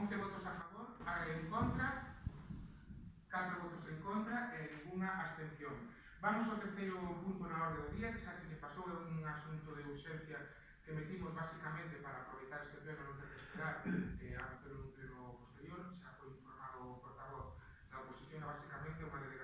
11 votos a favor, en contra, 4 votos en contra e ninguna abstención. Vamos ao terceiro punto na orde do día, que xa se lle pasou é un asunto de urxencia que metimos basicamente para aproveitar este pleno non ter que esperar eh, a un pleno posterior, xa foi informado o portavoz da oposición, basicamente unha delegación